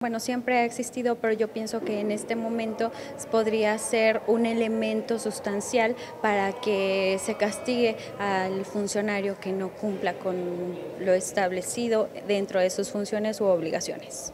Bueno, siempre ha existido, pero yo pienso que en este momento podría ser un elemento sustancial para que se castigue al funcionario que no cumpla con lo establecido dentro de sus funciones u obligaciones.